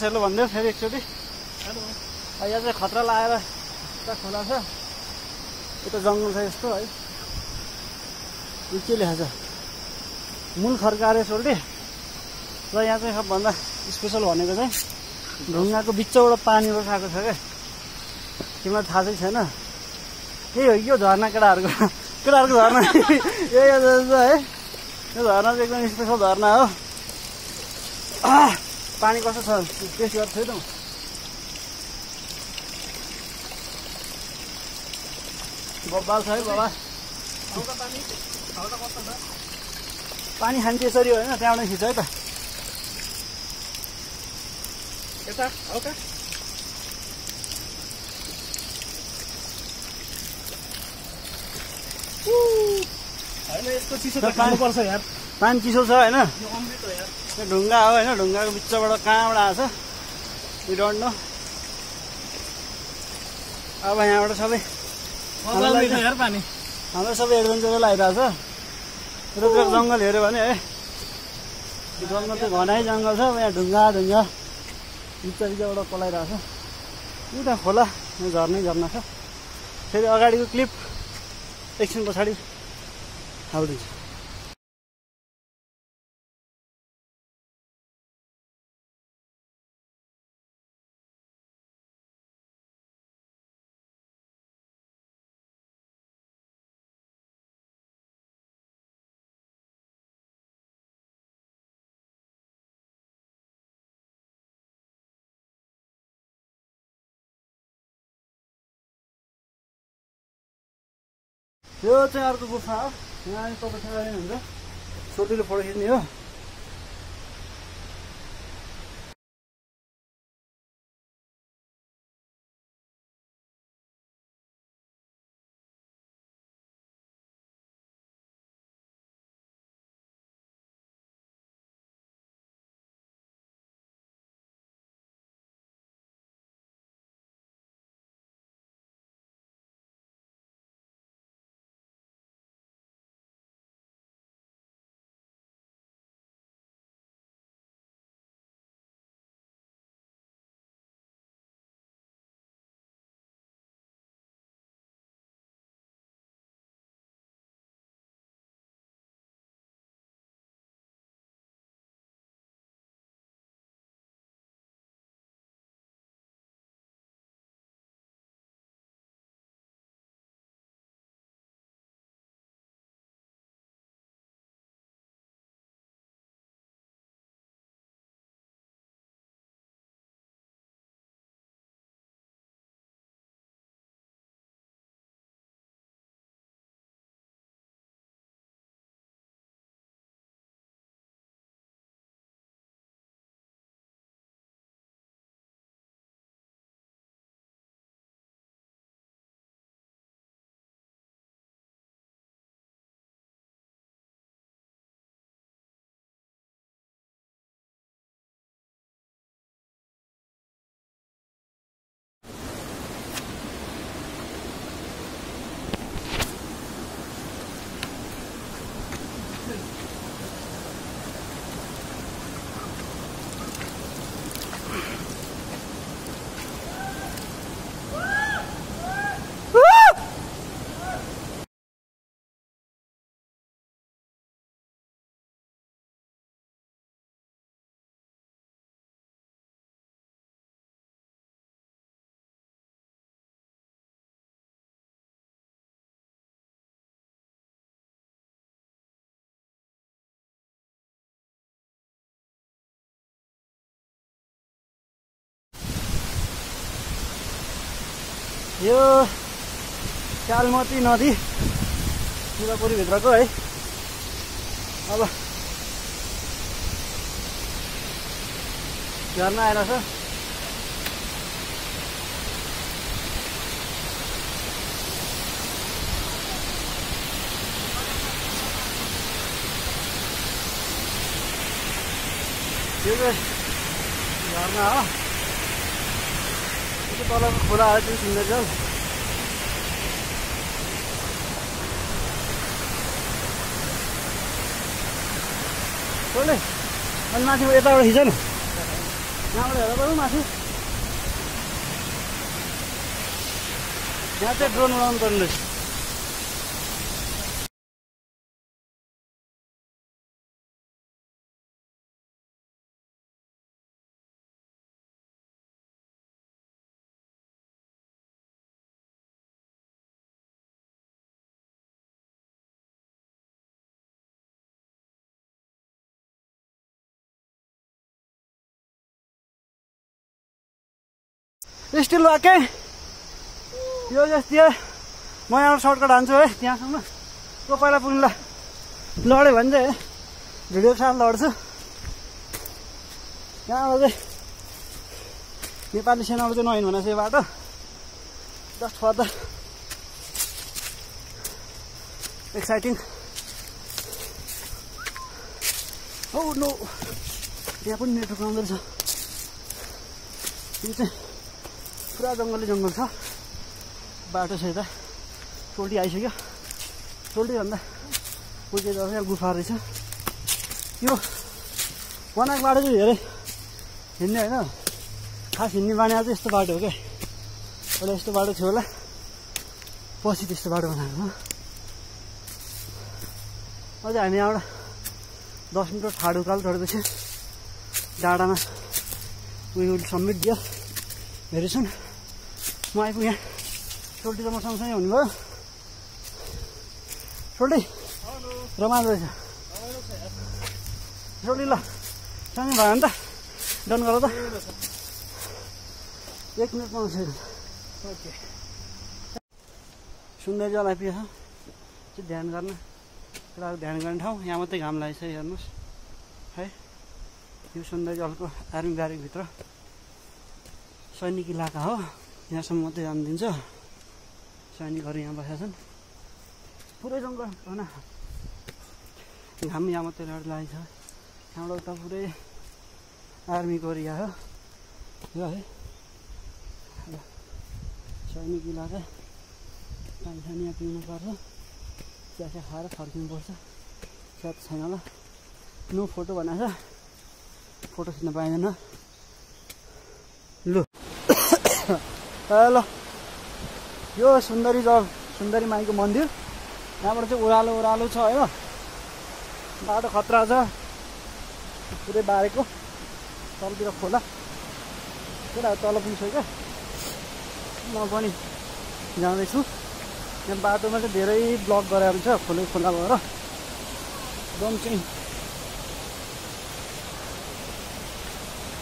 Hello भनिदियो फेरि एकचोटि। यहाँ चाहिँ खतरा लगाएर यता खोला छ। यता जङ्गल छ यस्तो है। के लेखाएको छ। मूल खर्कारे सोल्टे र यहाँ चाहिँ सबभन्दा स्पेसल भनेको चाहिँ ढुङ्गाको बिचबाट पानी उठाएको छ क्या तिमीलाई थाहा चाहिँ छैन। त्यही हो यो झर्ना केटाहरूको केटाहरूको झर्ना? यो यो है। यो झर्ना चाहिँ एकदम स्पेसल झर्ना हो। पानी कस्तो छ? टेस्ट गर्छु है त। बब्बाल छ है बाबा पानी खाने त्यसरी होइन त्यहाँबाट खिच है त। यता हल्का। होइन यस्तो चिसो त खानुपर्छ यार। पानी चिसो छ होइन। यो ढुङ्गा हो होइन ढुङ्गाको बिचबाट कहाँबाट आएको छ यु डोन्ट नो अब यहाँबाट सबै हाम्रो सबै एडभेन्चर लागिरहेको छ रुख जङ्गल हेऱ्यो भने है जङ्गल चाहिँ घनाइ जङ्गल छ यहाँ ढुङ्गा ढुङ्गा बिच बिचबाट पलाइरहेको छ उता खोला झर्नै झर्ना छ फेरि अगाडिको क्लिप एकछिन पछाडि हालिदिन्छु यो चाहिँ अर्को गुफा हो यहाँ तपाईँ हुन्छ सोटिलो फोटो खिच्ने हो यो कालमती नदी भित्रको है। अब झर्ना आएर छ। चाहिँ झर्ना हो। त्यो तलको खोलाहरू चाहिँ सुन्दर छ बोले अनि माथि यताबाट खिच न यहाँबाट हेर बरु माथि यहाँ चाहिँ ड्रोन उडाउनु पर्ने रहेछ स्टिल वाके यो जस्तै म यहाँ सर्टकट हान्छु है त्यहाँसम्म। पहिला पुग्नु ल लड्यो भने चाहिँ भिडियो साथ लड्छु। त्यहाँबाट चाहिँ नेपाली सेनाहरू चाहिँ नहिँड भनेको छ यो बाटो। Just for the exciting. हो नो। यहाँ पनि नेटवर्क आउँदो रहेछ। यो चाहिँ पुरा जङ्गली जङ्गल छ बाटो छ यता टोल्टी आइसक्यो टोल्टीभन्दा पुगे जग्गा यहाँ गुफा रहेछ यो बनाएको बाटो चाहिँ धेरै हिँड्ने होइन खास हिँड्ने बानी चाहिँ यस्तो बाटो हो क्या पहिला यस्तो बाटो थियो होला पछि त्यस्तो बाटो बनाएको अझै हामी यहाँबाट दस मिटर ठाडो उकालो चढेपछि डाँडामा उयो सब्मिट दियो भेरी सुन म आइपुगेँ टोल्टी त म सँगसँगै हुनुभयो टोल्टी रमाइलो रहेछ। टोल्टी ल सँगै भयो भने त डन गर त। एक मिनट पाउँछ ओके। सुन्दै जल आइपुगेछ। चाहिँ ध्यान गर्न कुरा ध्यान गर्ने ठाउँ। यहाँ मात्रै घाम लागेछ हेर्नुहोस् है यो सुन्दर जलको आर्मी ब्यारेकभित्र सैनिक इलाका हो। यहाँसम्म मात्रै जानु दिन्छ। सैनिकहरू यहाँ बसेका छन्। पुरै जङ्गल भन घाम यहाँ मात्रै लड लागेको छ। यहाँबाट उता पुरै आर्मीको एरिया हो। यो है। ल, सैनिक इलाका। पानी सानी यहाँ पिउनु पर्छ। चिया चिया खाएर फर्किनुपर्छ त छैन ल। नो फोटो भनेको छ। फोटो खिच्न पाइँदैन। लु। ल यो सुन्दरी जल सुन्दरी माईको मन्दिर। यहाँबाट चाहिँ ओह्रालो ओह्रालो छ होइन। बाटो खतरा छ। पुरै बारेको। तलतिर खोला। पुरा तल पुगिसक्यो क्या। म पनि जाँदैछु। यहाँ बाटोमा चाहिँ धेरै ब्लक गराएको छ। खोलै खोला भएर। एकदम चाहिँ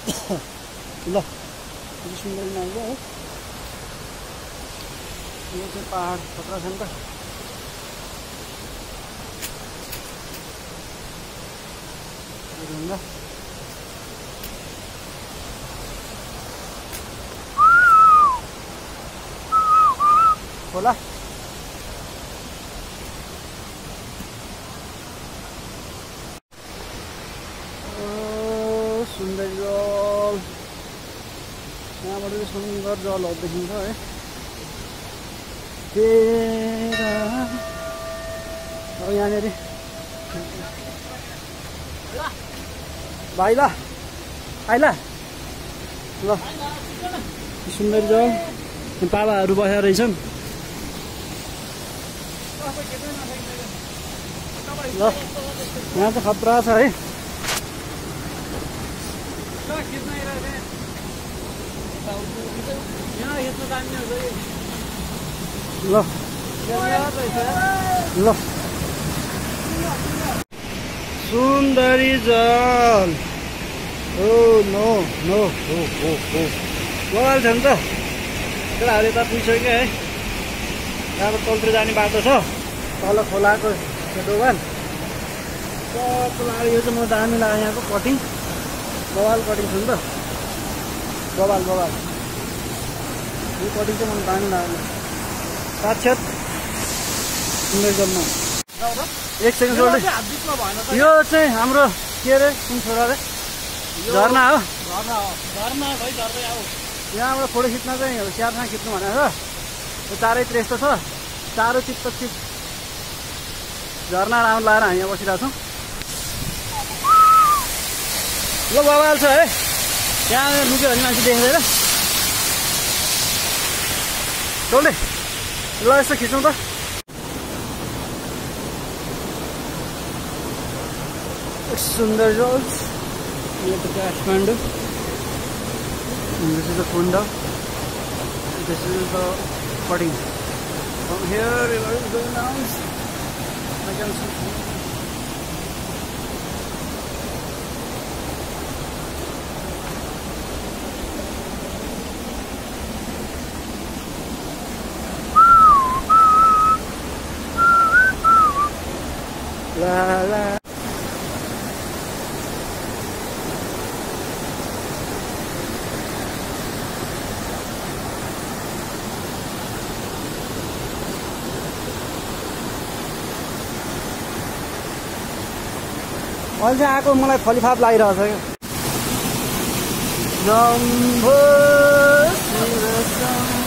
ल सुन्दरी नाइको है यो चाहिँ पाहाड खतरा छ नि त यो ढुङ्गा खोला सुन्दर जल यहाँबाट सुन्दर जलहरू देखिन्छ है अब यहाँनिर भाइ ल आइला ल सुन्दर यहाँ बाबाहरू बसेर रहेछन् ल यहाँ चाहिँ खतरा छ है ल ल सुन्दरी जल ओ नो नो हो हो हो मोबाइल छ नि त केटाहरूले त पुगिसक्यो है यहाँबाट तलतिर जाने बाटो छ तल खोलाको त्यो दोकान यो चाहिँ म दामी लाग्यो यहाँको कटिङ बवाल कटिङ छ नि त बवाल बवाल यो कटिङ चाहिँ मलाई दामी लाग्यो साक्षात सुन्दर जन्म एक सेकेन्ड यो चाहिँ हाम्रो के अरे कुन छोरा अरे झर्ना हो। यहाँबाट फोटो खिच्न चाहिँ स्यापमा खिच्नु भनेको यो चारैतिर यस्तो छ। चारो चित्त चित झर्ना राम्रो लगाएर हामी यहाँ बसिरहेको छौँ। ल बबाल छ है। त्यहाँ लुक्यो भने मान्छे देख्दैन। डल्ले ल यस्तो खिचौँ त सुन्दर जल्स यहाँ त Kathmandu This is the Kunda. This is the pudding. From here, it is going down. I can see. La. अहिले चाहिँ आएको मलाई फलिफाप लागिरहेको छ क्या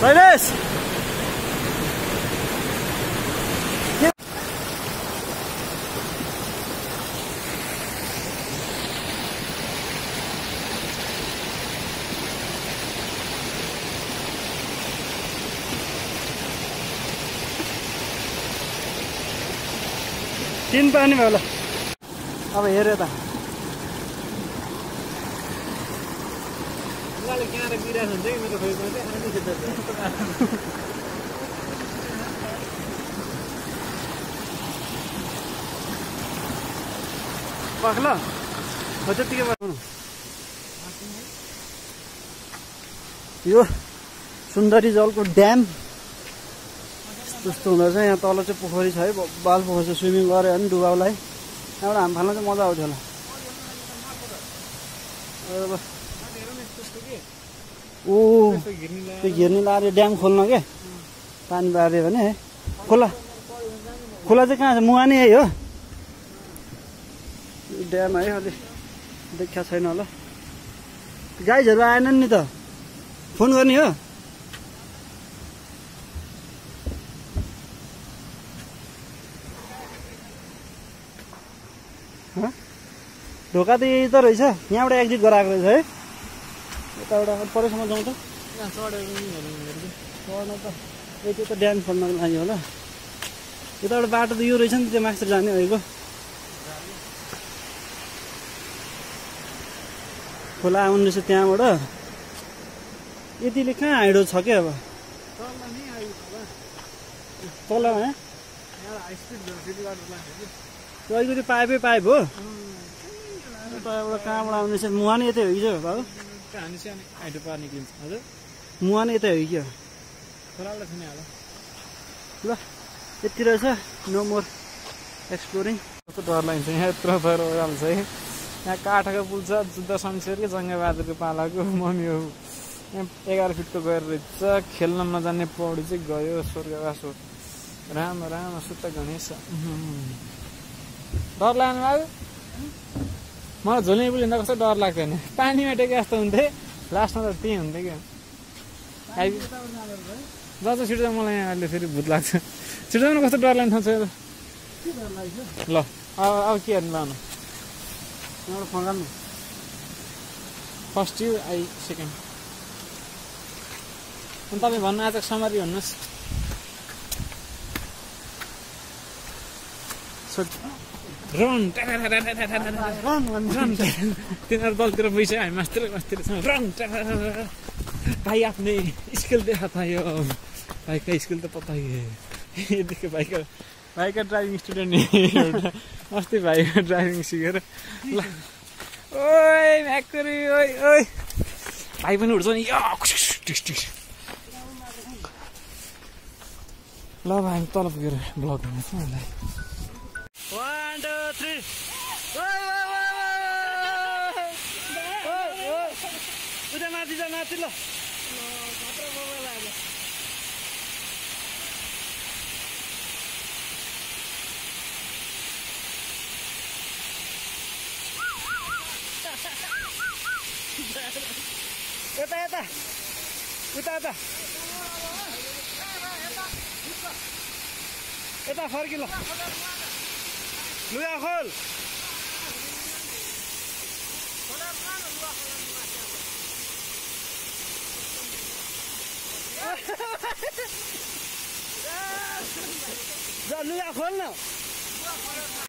जम्बो शैलेश तिन पानी भयो होला अब हेऱ्यो त उनीहरूले कहाँ बिराज हुन्छ कि मेरो खोइमा चाहिँ आधी खेल्दा पक्ल हो त्यतिकै बनाउनु यो सुन्दरी जलको ड्याम। त्यस्तो हुँदो रहेछ। यहाँ तल चाहिँ पोखरी छ है। बाल पोखरी छ। स्विमिङ गऱ्यो भने डुबाउलाई। यहाँबाट हाम फाल्न चाहिँ मजा आउँथ्यो होला। ओ त्यो घिर्नी लाएर ड्याम खोल्न के? पानी बाऱ्यो भने है खोला। खोला चाहिँ कहाँ छ? मुहानी है हो। ड्याम है अलि देखा छैन होला। गाइजहरू आएनन् नि त। फोन गर्ने हँ? ढोका त यही त रहेछ। यहाँबाट एक्जिट गराएको रहेछ है। यताबाट परैसम्म जाउँ त चढ्न त त्यो त ड्याम खोल्नको लागि होला यताबाट बाटो त यो रहेछ नि त्यो मास्टर जाने भएको खोला आउनु रहेछ त्यहाँबाट यतिले कहाँ हाइडो छ क्या अब तलमा है त्यो अलिकति पाइपै पाइप हो तलबाट कहाँबाट आउँदैछ मुहान यतै हो कि चाहिँ बाबु हानी सानो आइटो पार निक्लिन्छ हजुर मुहान यतै हो कि क्या खोलाबाट छैन होला ल यति रहेछ नो मोर एक्सप्लोरिङ कस्तो डर लाग्छ यहाँ यत्रो पहिरो हाल्छ है यहाँ काठको पुल छ जुद्ध शमशेर कि जङ्गबहादुरको पालाको मम्मी हो यहाँ एघार फिटको गएर रहेछ खेल्न नजान्ने पौडी चाहिँ गयो स्वर्गवास हो राम राम सुत्त गणेश। डर लाग्ने बाबु मलाई झोल्ने हिँड्दा कस्तो डर लाग्थ्यो नि पानीमा टेके जस्तो हुन्थे। लास्टमा त त्यही हुन्थ्यो क्या। जस्तो छिटो मलाई यहाँ अहिले फेरि भूत लाग्छ। छिटो कस्तो डर लाग्ने ठाउँ छ? ल अब अब के हेर्नु यहाँबाट फगाल्नु फर्स्ट यु आई सेकेन्ड। अनि तपाईँ भन्नु आज समरी भन्नुहोस्। रन रन तिनीहरू दलतिर पैसा हामी मास्तिर मास्तिर छौँ रन भाइ आफ्नै स्किल देखा पायो भाइ का स्किल त पता देख्यो भाइका भाइका ड्राइभिङ स्टुडेन्ट अस्ति भाइको ड्राइभिङ सिकेर ल ओइ म्याकुरी ओइ ओइ भाइ पनि उठ्छ नि। ल हामी तल पुगेर ब्लग बनाउँछौँ हामीलाई वान टू थ्री उता माथि जा माथि ल यता यता उता यता यता फर्किल लुगा खोल जा लुगा खोल न